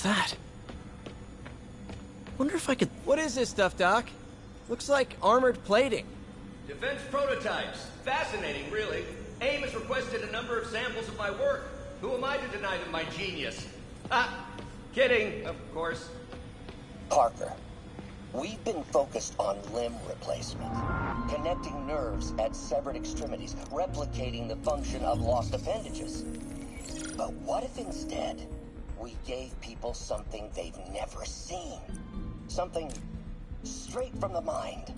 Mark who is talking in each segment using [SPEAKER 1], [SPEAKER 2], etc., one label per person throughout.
[SPEAKER 1] What's that? Wonder if I could...
[SPEAKER 2] What is this stuff, Doc? Looks like armored plating.
[SPEAKER 3] Defense prototypes. Fascinating, really. AIM has requested a number of samples of my work. Who am I to deny them my genius? Ah, kidding, of course.
[SPEAKER 4] Parker, we've been focused on limb replacement, connecting nerves at severed extremities, replicating the function of lost appendages. But what if instead we gave people something they've never seen? Something straight from the mind.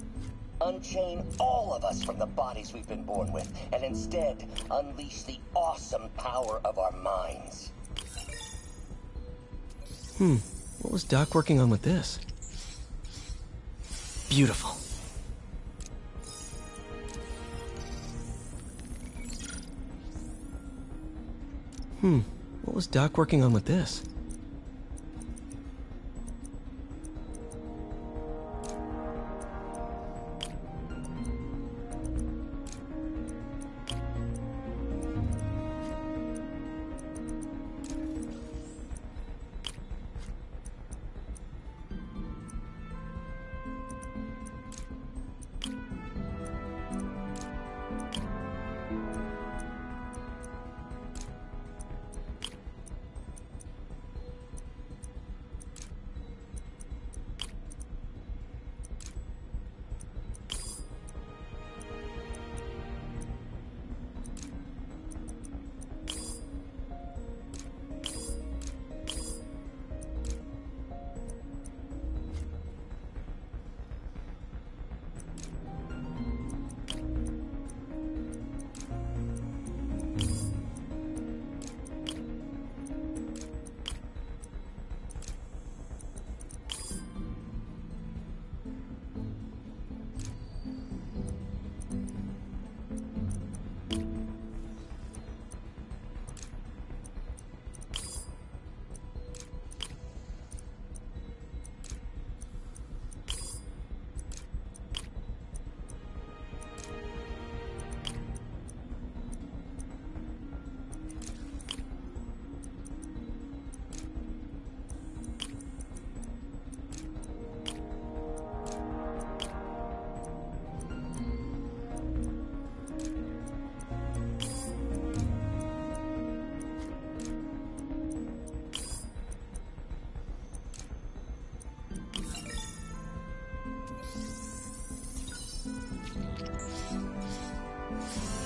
[SPEAKER 4] Unchain all of us from the bodies we've been born with, and instead unleash the awesome power of our minds.
[SPEAKER 1] Hmm, what was Doc working on with this? Beautiful. Hmm, what was Doc working on with this?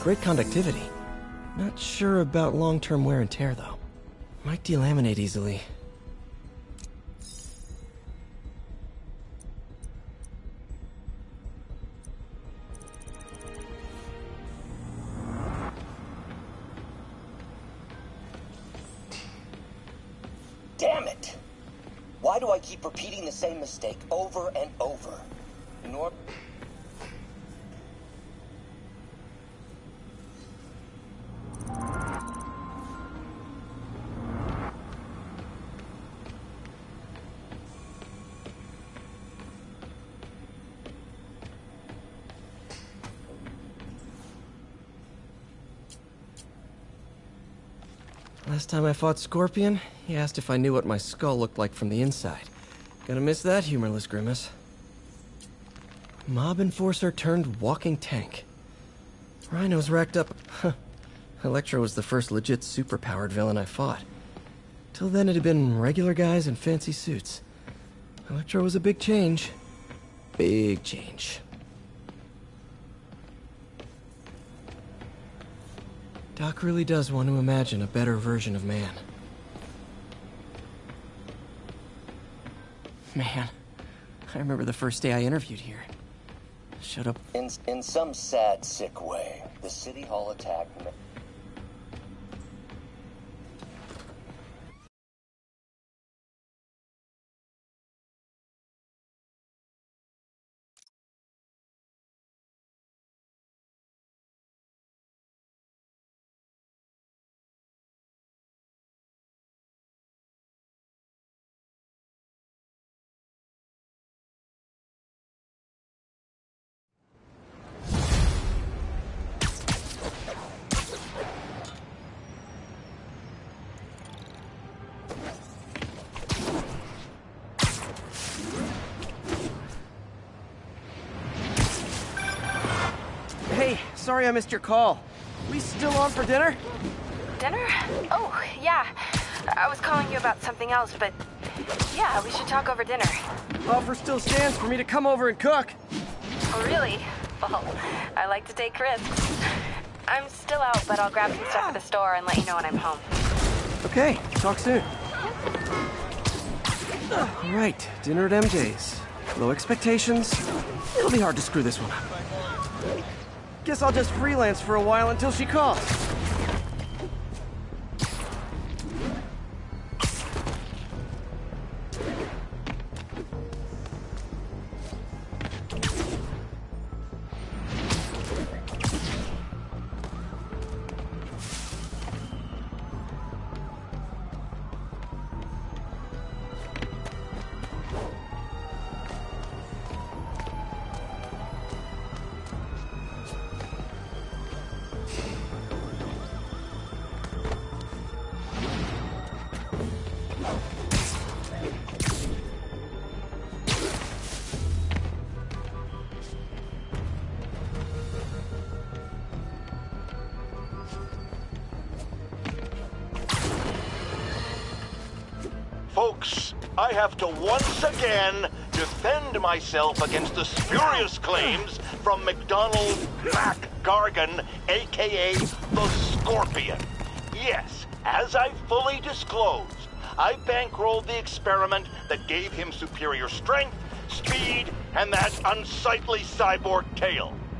[SPEAKER 1] Great conductivity. Not sure about long-term wear and tear, though. Might delaminate easily.
[SPEAKER 4] Damn it! Why do I keep repeating the same mistake over and over? Nor...
[SPEAKER 1] Last time I fought Scorpion, he asked if I knew what my skull looked like from the inside. Gonna miss that humorless grimace. Mob enforcer turned walking tank. Rhino's racked up. Huh. Electro was the first legit superpowered villain I fought. Till then, it had been regular guys in fancy suits. Electro was a big change. Big change. Doc really does want to imagine a better version of man. Man, I remember the first day I interviewed here. Showed up.
[SPEAKER 4] In, in some sad, sick way, the City Hall attack...
[SPEAKER 1] sorry I missed your call. We still on for dinner?
[SPEAKER 5] Dinner? Oh, yeah. I was calling you about something else, but yeah, we should talk over dinner.
[SPEAKER 1] Offer still stands for me to come over and cook.
[SPEAKER 5] Oh, really? Well, I like to take risks. I'm still out, but I'll grab some stuff at the store and let you know when I'm home.
[SPEAKER 1] Okay, talk soon. All right, dinner at MJ's. Low expectations. It'll be hard to screw this one up. Guess I'll just freelance for a while until she calls.
[SPEAKER 6] Folks, I have to once again defend myself against the spurious claims from MacDonald Mac Gargan, aka the Scorpion. Yes, as I fully disclosed, I bankrolled the experiment that gave him superior strength, speed, and that unsightly cyborg tail.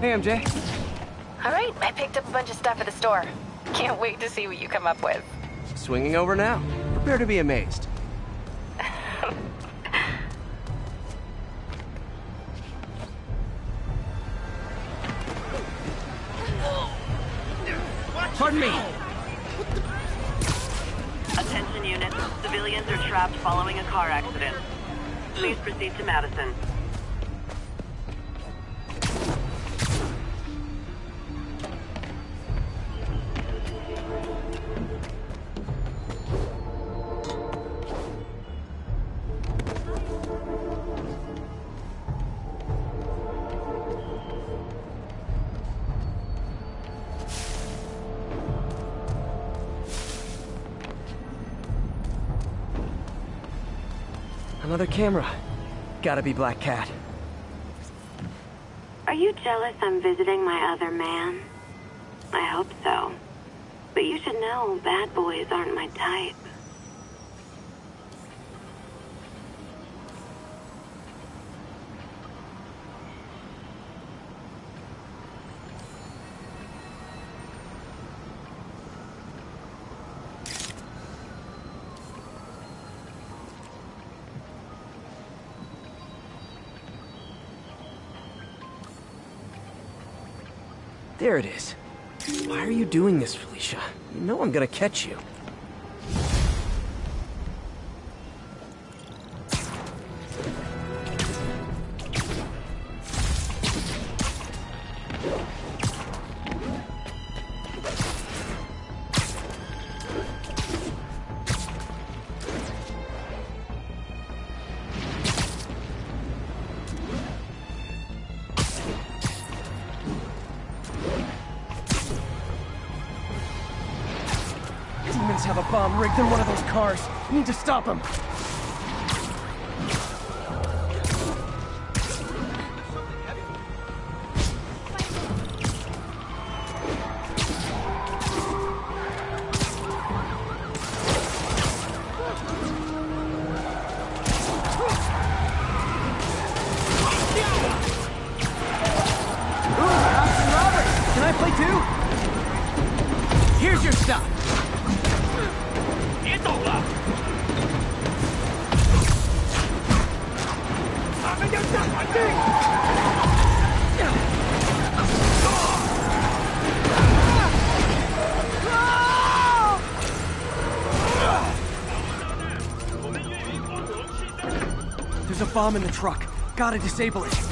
[SPEAKER 1] Hey, MJ.
[SPEAKER 5] All right, I picked up a bunch of stuff at the store. Can't wait to see what you come up with.
[SPEAKER 1] Swinging over now. Prepare to be amazed. Pardon me.
[SPEAKER 7] Attention units. Civilians are trapped following a car accident. Please proceed to Madison.
[SPEAKER 1] Another camera. Gotta be Black Cat.
[SPEAKER 8] Are you jealous I'm visiting my other man? I hope so. But you should know bad boys aren't my type.
[SPEAKER 1] There it is. Why are you doing this, Felicia? You know I'm gonna catch you. Need to stop them. Bomb in the truck. Gotta disable it.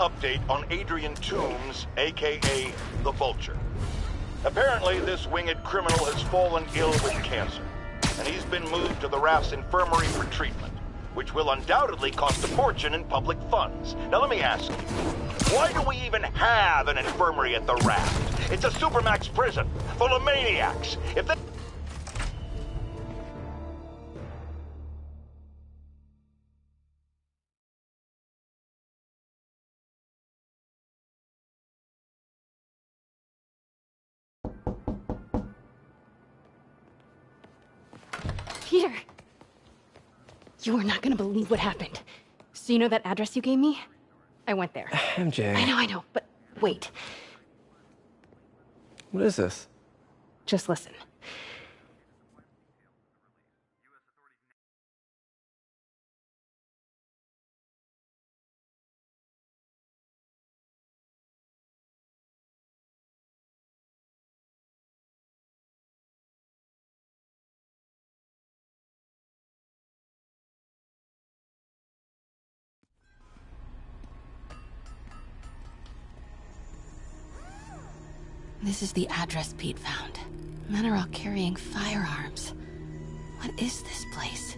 [SPEAKER 6] Update on Adrian Toomes, aka the Vulture. Apparently, this winged criminal has fallen ill with cancer, and he's been moved to the Raft's infirmary for treatment, which will undoubtedly cost a fortune in public funds. Now, let me ask you, why do we even have an infirmary at the RAF? It's a supermax prison full of maniacs. If they
[SPEAKER 9] You are not gonna believe what happened. So you know that address you gave me? I went there.
[SPEAKER 10] MJ.
[SPEAKER 9] I know, I know, but wait.
[SPEAKER 10] What is this?
[SPEAKER 9] Just listen. This is the address Pete found. Men are all carrying firearms. What is this place?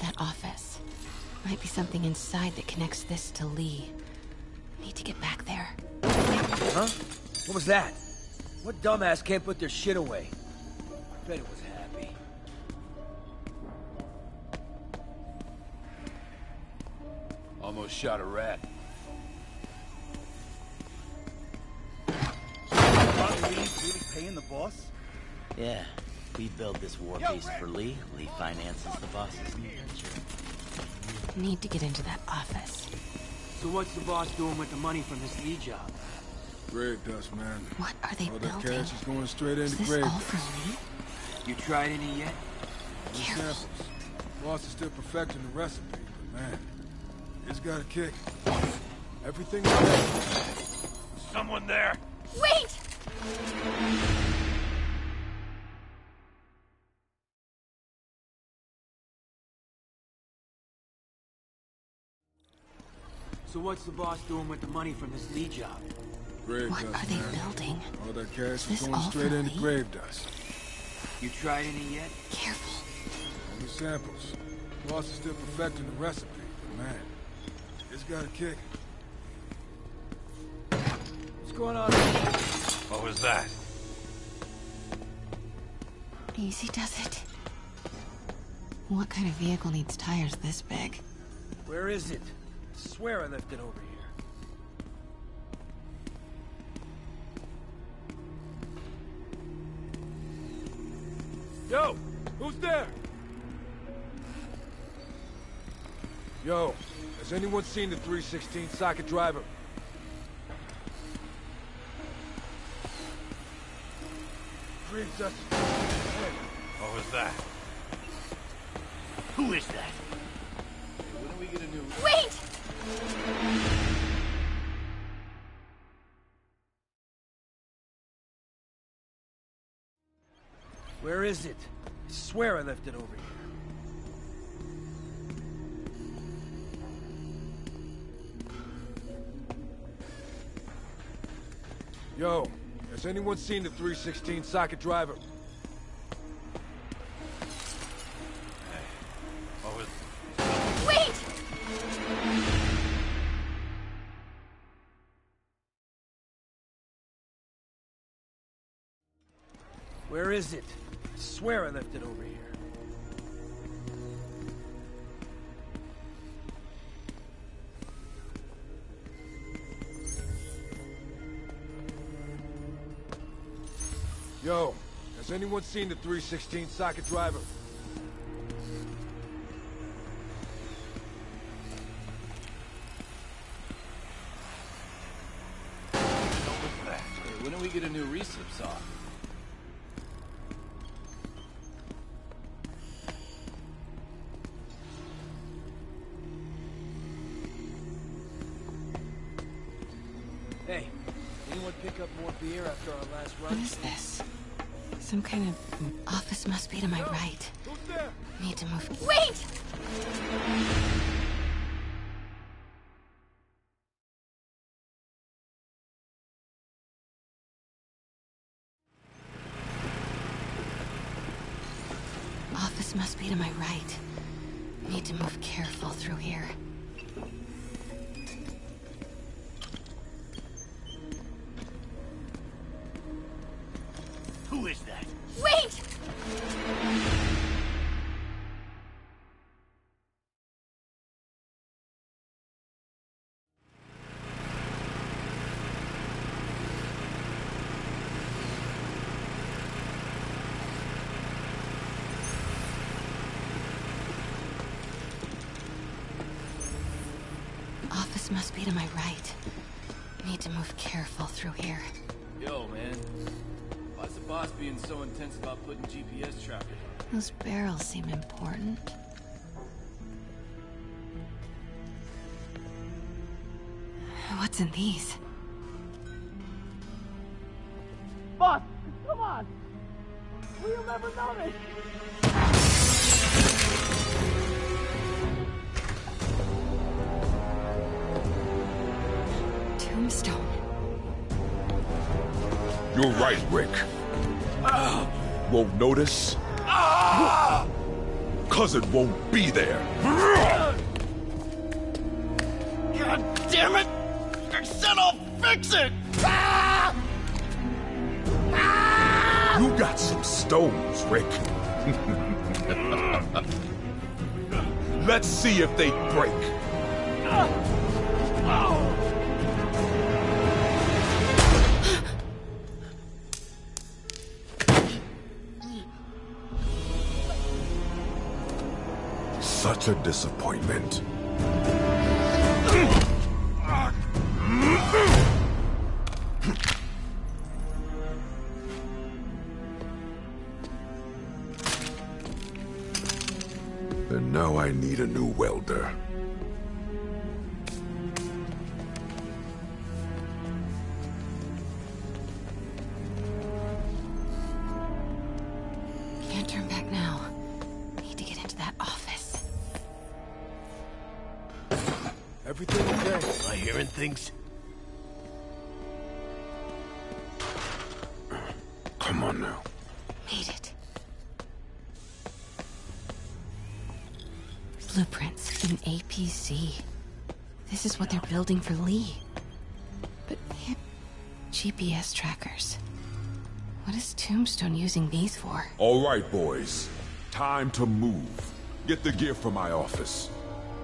[SPEAKER 9] That office. Might be something inside that connects this to Li. Need to get back there.
[SPEAKER 11] Huh? What was that? What dumbass can't put their shit away? I bet it was happy. Almost shot a rat.
[SPEAKER 12] really paying the boss?
[SPEAKER 13] Yeah. We build this war beast for Li. Li finances the boss's new venture.
[SPEAKER 9] Need to get into that office.
[SPEAKER 11] So what's the boss doing with the money from this Li job?
[SPEAKER 12] Grave dust, man.
[SPEAKER 9] What are they
[SPEAKER 12] All that
[SPEAKER 9] building?
[SPEAKER 12] cash is going straight
[SPEAKER 9] Is
[SPEAKER 12] into
[SPEAKER 9] this
[SPEAKER 12] grave
[SPEAKER 9] all
[SPEAKER 12] dust.
[SPEAKER 9] for Li?
[SPEAKER 11] You tried any yet?
[SPEAKER 12] New samples. Boss is still perfecting the recipe, but man, it's got a kick. Everything is ready.
[SPEAKER 6] Someone there!
[SPEAKER 9] Wait!
[SPEAKER 11] So what's the boss doing with the money from this Li job?
[SPEAKER 12] Grave
[SPEAKER 9] What
[SPEAKER 12] dust,
[SPEAKER 9] are they
[SPEAKER 12] man.
[SPEAKER 9] building?
[SPEAKER 12] All that cash
[SPEAKER 9] this
[SPEAKER 12] is going straight into
[SPEAKER 9] Li?
[SPEAKER 12] grave dust.
[SPEAKER 11] You tried any yet?
[SPEAKER 9] Careful.
[SPEAKER 12] Only samples. Boss is still perfecting the recipe, but man, it's got a kick.
[SPEAKER 11] What's going on?
[SPEAKER 14] What was that?
[SPEAKER 9] Easy does it. What kind of vehicle needs tires this big?
[SPEAKER 11] Where is it? I swear I left it over here.
[SPEAKER 12] Yo, who's there? Yo, has anyone seen the 316 socket driver? Princess.
[SPEAKER 14] What was that?
[SPEAKER 15] Who is that?
[SPEAKER 11] When do we get a new...
[SPEAKER 9] Wait!
[SPEAKER 11] Where is it? I swear I left it over here.
[SPEAKER 12] Yo, has anyone seen the 316 socket driver? Seen the 316 socket driver?
[SPEAKER 16] When do we get a new recip saw?
[SPEAKER 11] Hey, anyone pick up more beer after our last run?
[SPEAKER 9] is this? Some kind of office must be to my right. Need to move. Wait!
[SPEAKER 16] Being so intense about putting GPS trackers on?
[SPEAKER 9] Those barrels seem important. What's in these?
[SPEAKER 17] Boss, come on! We'll never notice!
[SPEAKER 9] Tombstone.
[SPEAKER 18] You're right, Rick. Won't notice? Cause it won't be there.
[SPEAKER 14] God damn it! I said I'll fix it!
[SPEAKER 18] You got some stones, Rick. Let's see if they break. A disappointment.
[SPEAKER 9] Building for Li. But him, GPS trackers. What is Tombstone using these for?
[SPEAKER 18] All right, boys. Time to move. Get the gear from my office.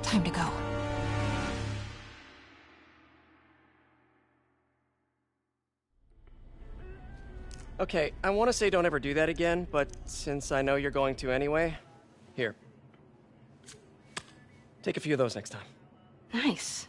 [SPEAKER 9] Time to go.
[SPEAKER 1] Okay, I want to say don't ever do that again, but since I know you're going to anyway, here. Take a few of those next time.
[SPEAKER 9] Nice.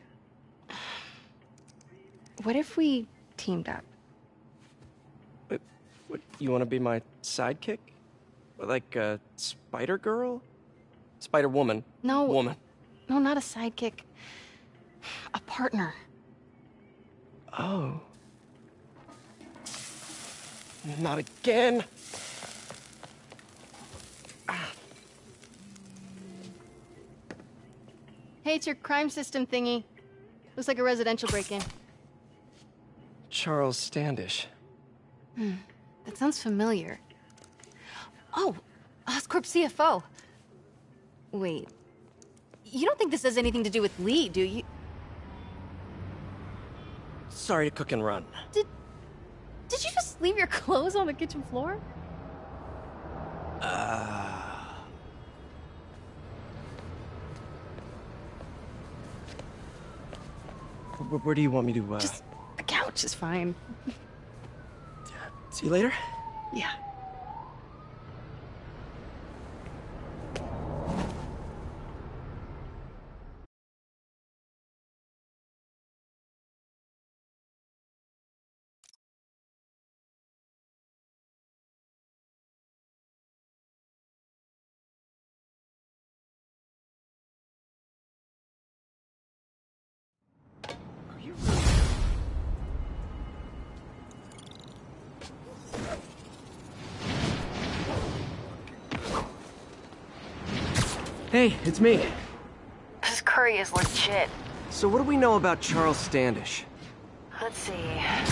[SPEAKER 9] What if we teamed up?
[SPEAKER 1] What, you want to be my sidekick? Like a Spider Girl? Spider Woman?
[SPEAKER 9] No.
[SPEAKER 1] Woman.
[SPEAKER 9] No, not a sidekick. A partner.
[SPEAKER 1] Oh. Not again.
[SPEAKER 9] Hey, it's your crime system thingy. Looks like a residential break-in.
[SPEAKER 1] Charles Standish.
[SPEAKER 9] Hmm. That sounds familiar. Oh, Oscorp CFO. Wait. You don't think this has anything to do with Li, do you?
[SPEAKER 1] Sorry to cook and run.
[SPEAKER 9] Did Did you just leave your clothes on the kitchen floor?
[SPEAKER 1] Uh... Where, where do you want me to, uh...
[SPEAKER 9] Just couch is fine.
[SPEAKER 1] See you later?
[SPEAKER 9] Yeah.
[SPEAKER 15] Hey, it's me.
[SPEAKER 5] This curry is legit.
[SPEAKER 15] So what do we know about Charles Standish?
[SPEAKER 5] Let's see.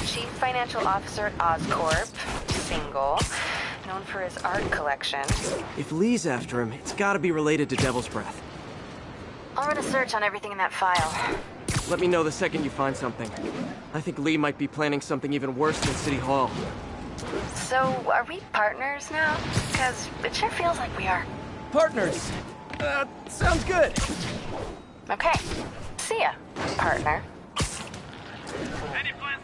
[SPEAKER 5] Chief Financial Officer at Oscorp. Single. Known for his art collection.
[SPEAKER 15] If Li's after him, it's gotta be related to Devil's Breath.
[SPEAKER 5] I'll run a search on everything in that file.
[SPEAKER 15] Let me know the second you find something. I think Lee might be planning something even worse than City Hall.
[SPEAKER 5] So, are we partners now? Because it sure feels like we are.
[SPEAKER 15] Partners! Uh, sounds good.
[SPEAKER 5] Okay. See ya, partner.
[SPEAKER 19] Any plans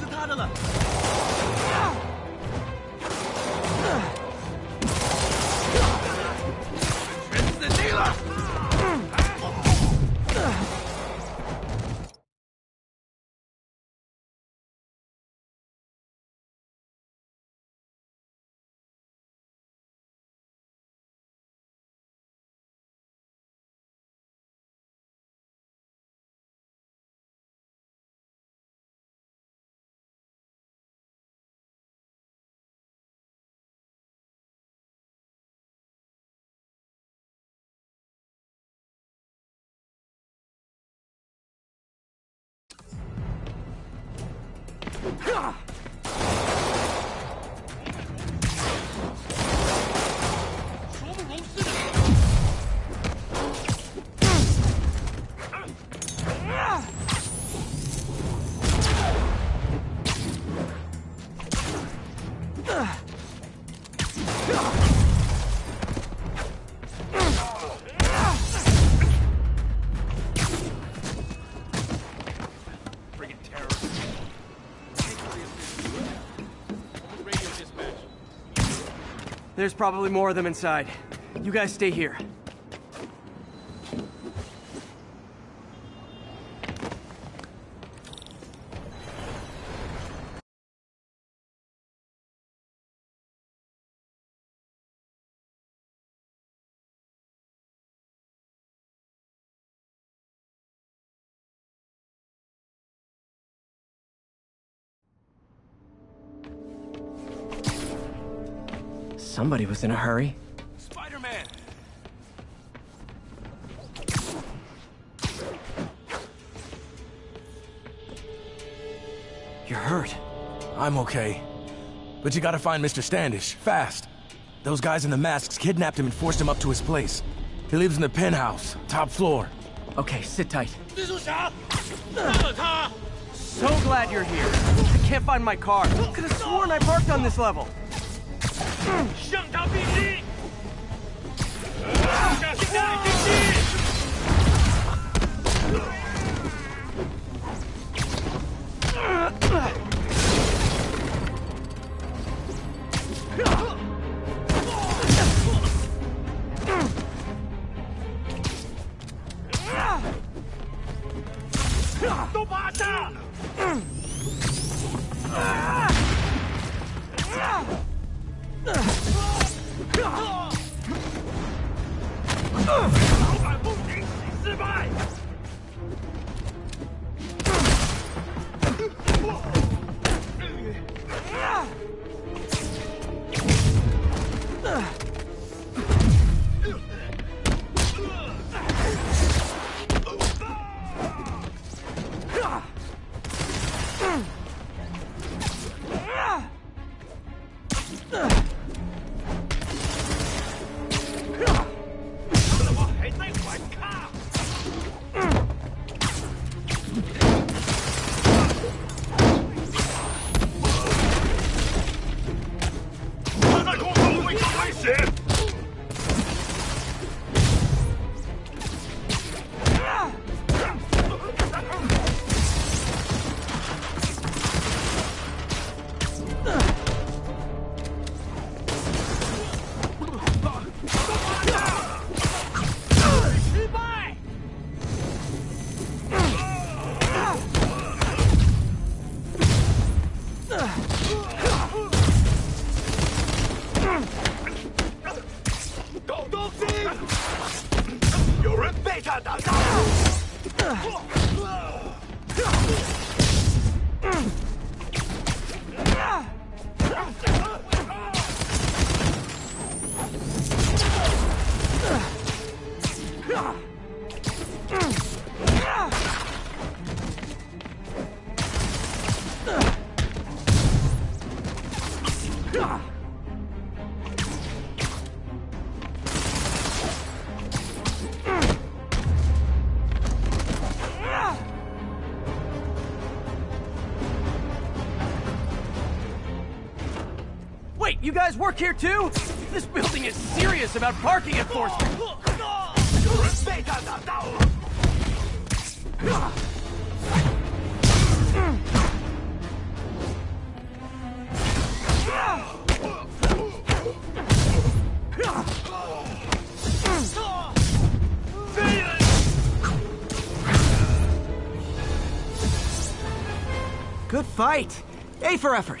[SPEAKER 15] 是他的了。
[SPEAKER 1] Friggin' There's probably more of them inside. You guys stay here.
[SPEAKER 20] Somebody was in a hurry.
[SPEAKER 15] Spider-Man!
[SPEAKER 20] You're hurt.
[SPEAKER 11] I'm okay. But you gotta find Mr. Standish, fast. Those guys in the masks kidnapped him and forced him up to his place. He lives in the penthouse, top floor.
[SPEAKER 20] Okay, sit tight.
[SPEAKER 1] So glad you're here. I can't find my car. Could have sworn I parked on this level.
[SPEAKER 21] 向他逼近！向他逼近！
[SPEAKER 1] you guys work here too? This building is serious about parking enforcement. Good fight. A for effort.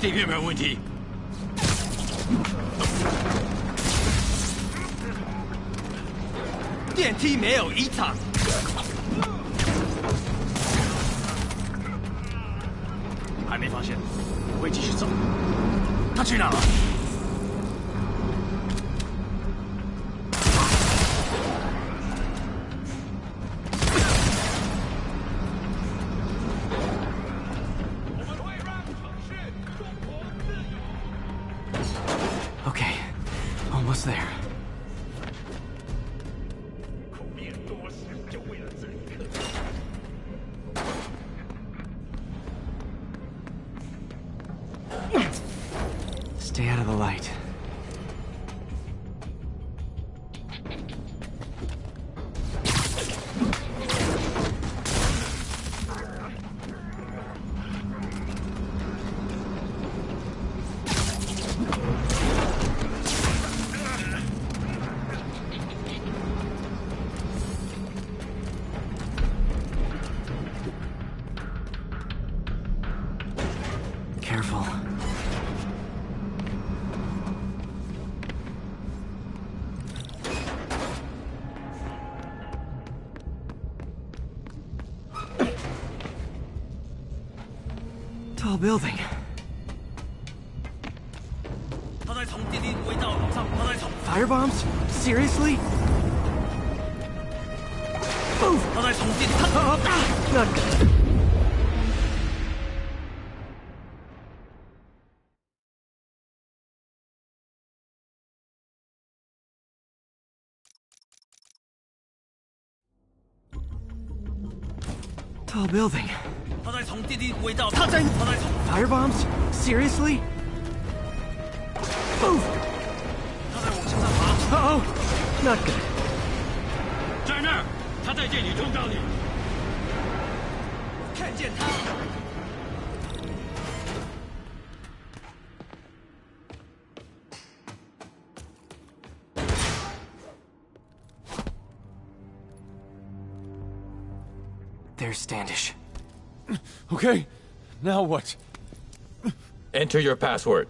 [SPEAKER 15] 这边没有问题。电梯没有异常。还没发现，我会继续走。他去哪了
[SPEAKER 1] building. Firebombs? Seriously?
[SPEAKER 15] Move!
[SPEAKER 1] Not Tall building.
[SPEAKER 15] 他在从电梯轨道，他在他在从
[SPEAKER 1] Fire bombs? Seriously? Move!
[SPEAKER 15] 他在往墙上爬。
[SPEAKER 1] Uh oh! Not good.
[SPEAKER 15] 在那儿，他在这里通道里。看见他。
[SPEAKER 11] Okay, now what?
[SPEAKER 14] Enter your password.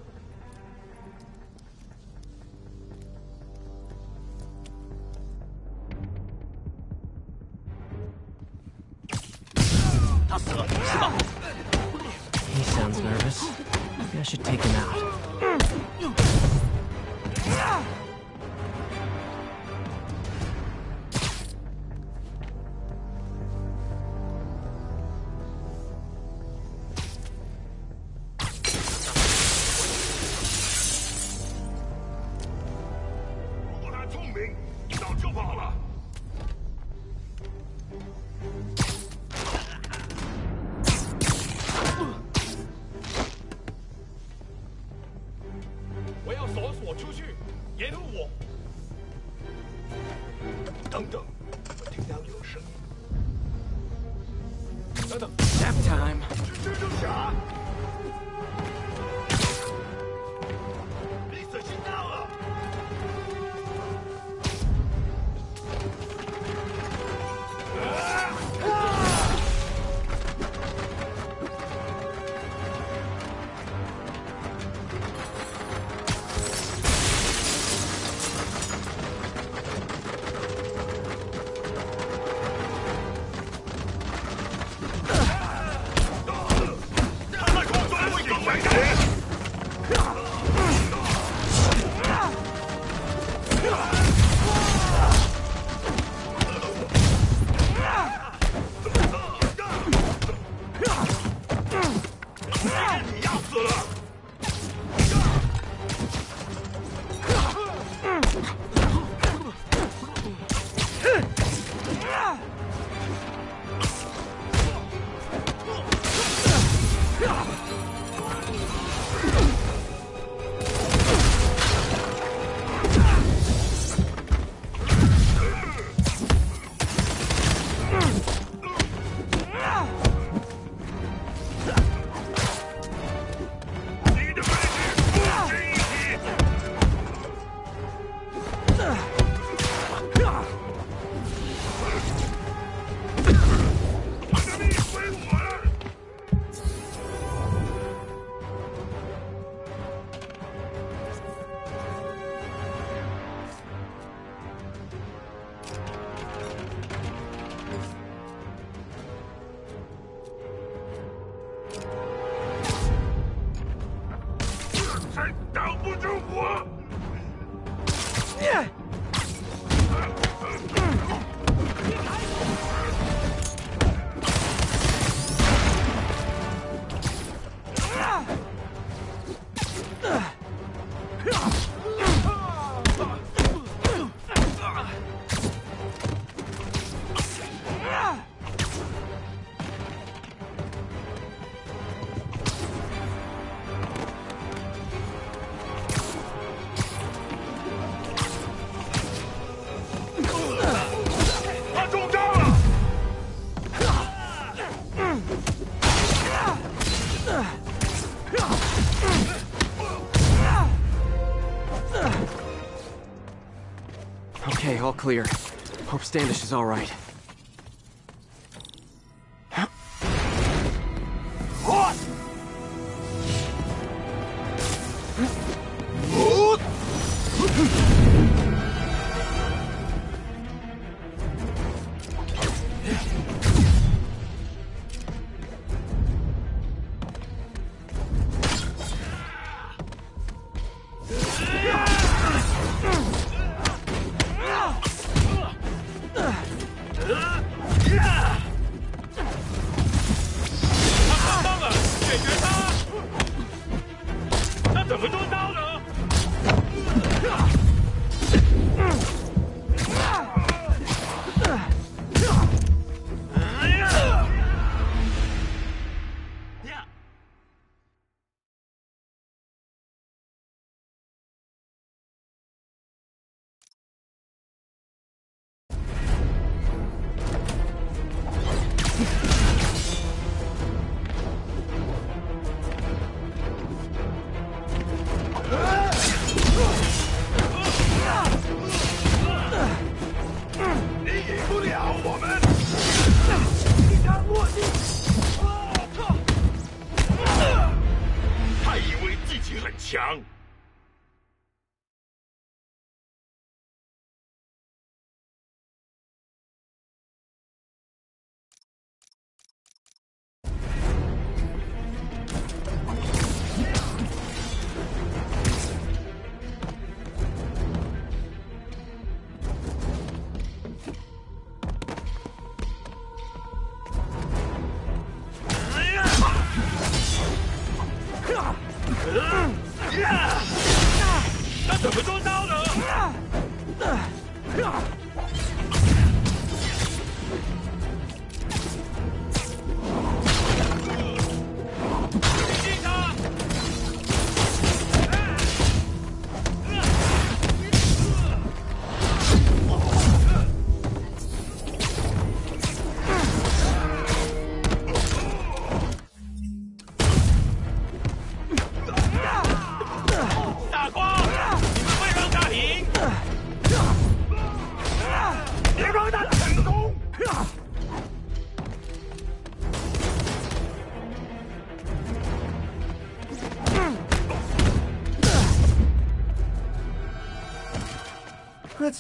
[SPEAKER 1] Clear. Hope Standish is all right.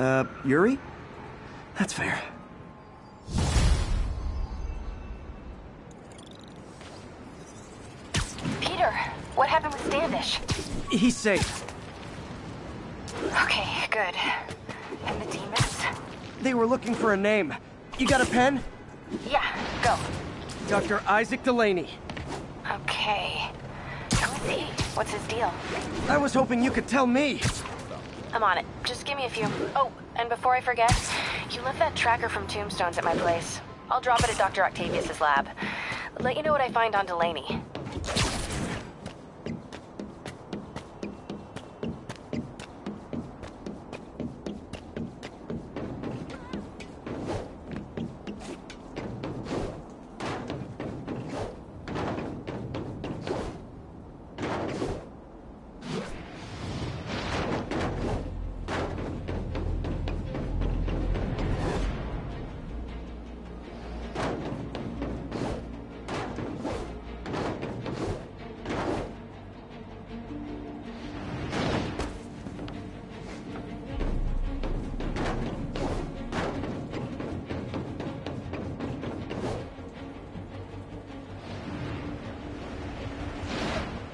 [SPEAKER 1] Uh, Yuri? That's fair.
[SPEAKER 5] Peter, what happened with Standish?
[SPEAKER 1] He's safe.
[SPEAKER 5] Okay, Good. And the demons?
[SPEAKER 1] They were looking for a name. You got a pen?
[SPEAKER 5] Yeah, go.
[SPEAKER 1] Dr. Isaac Delaney.
[SPEAKER 5] Okay. Who is he? What's his deal?
[SPEAKER 1] I was hoping you could tell me.
[SPEAKER 5] I'm on it. Just give me a few. Oh, and before I forget, you left that tracker from Tombstones at my place. I'll drop it at Dr. Octavius's lab. Let you know what I find on Delaney.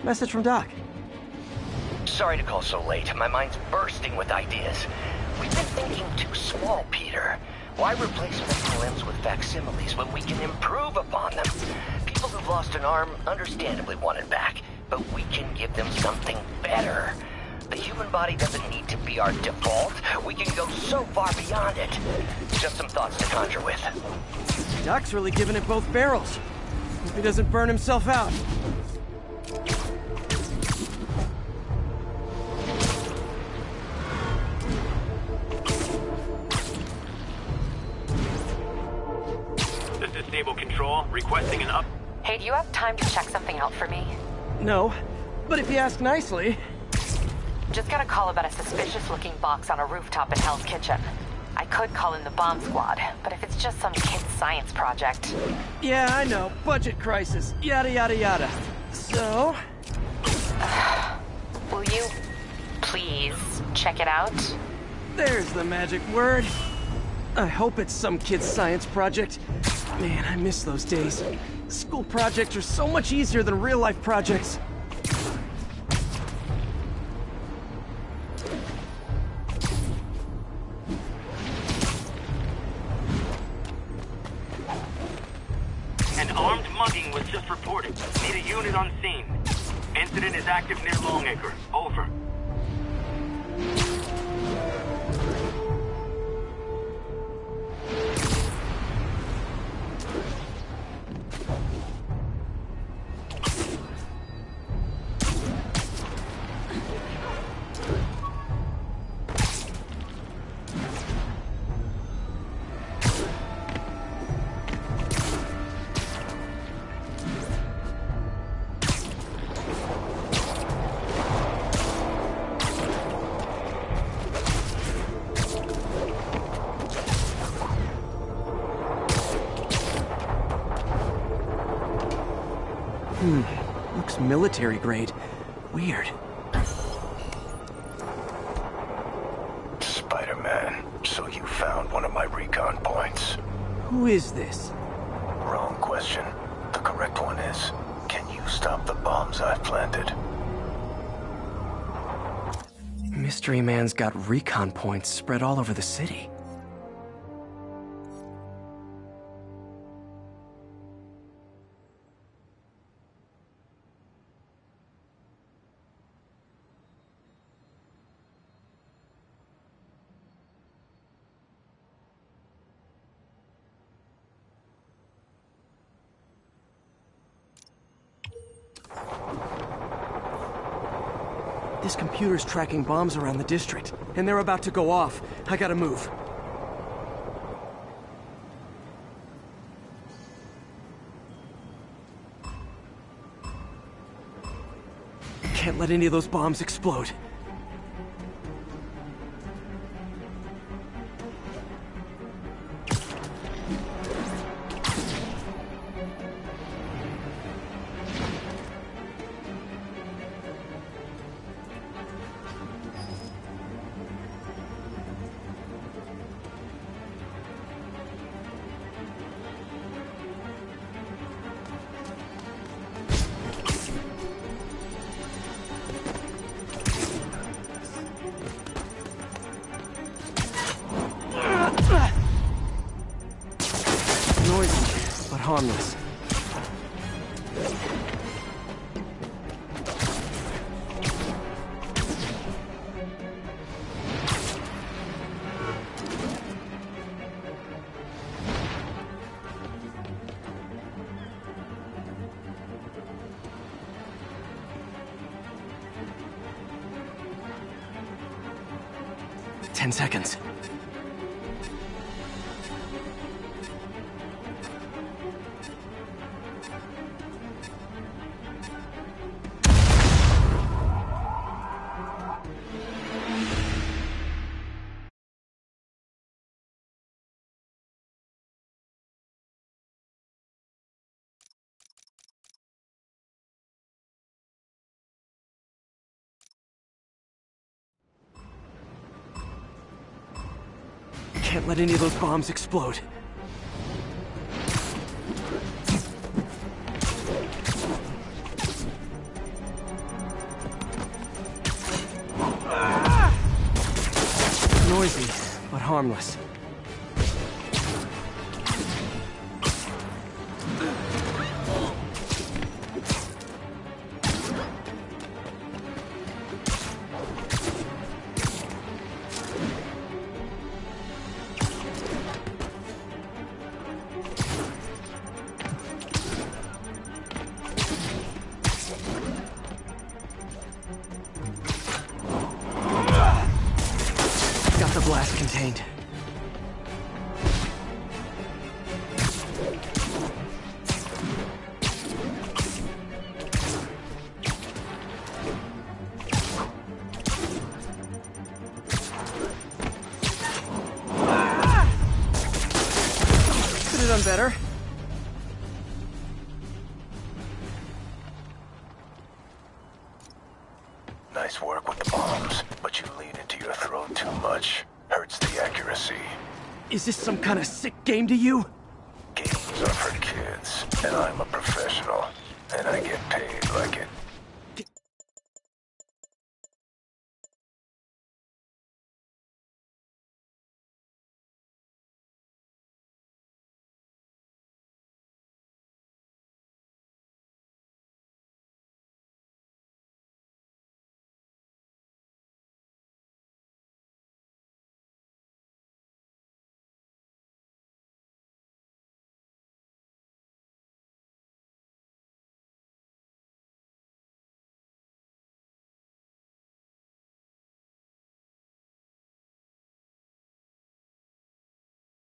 [SPEAKER 1] Message from Doc.
[SPEAKER 4] Sorry to call so late. My mind's bursting with ideas. We've been thinking too small, Peter. Why replace missing limbs with facsimiles when we can improve upon them? People who've lost an arm understandably want it back, but we can give them something better. The human body doesn't need to be our default. We can go so far beyond it. Just some thoughts to conjure with.
[SPEAKER 1] Doc's really giving it both barrels. Hope he doesn't burn himself out.
[SPEAKER 22] This is Sable Control, requesting an up.
[SPEAKER 5] Hey, do you have time to check something out for me?
[SPEAKER 1] No, but if you ask nicely.
[SPEAKER 5] Just got a call about a suspicious looking box on a rooftop in Hell's Kitchen. I could call in the bomb squad, but if it's just some kid's science project.
[SPEAKER 1] Yeah, I know. Budget crisis. Yada, yada, yada. So?
[SPEAKER 5] Will you please check it out?
[SPEAKER 1] There's the magic word. I hope it's some kid's science project. Man, I miss those days. School projects are so much easier than real life projects. Hmm. Looks military grade. Weird.
[SPEAKER 23] Spider-Man, so you found one of my recon points.
[SPEAKER 1] Who is this?
[SPEAKER 23] Wrong question. The correct one is, can you stop the bombs I've planted?
[SPEAKER 1] Mystery Man's got recon points spread all over the city. Tracking bombs around the district, and they're about to go off. I gotta move. Can't let any of those bombs explode. harmless. Ten seconds. Let any of those bombs explode. Noisy, but harmless. game to you?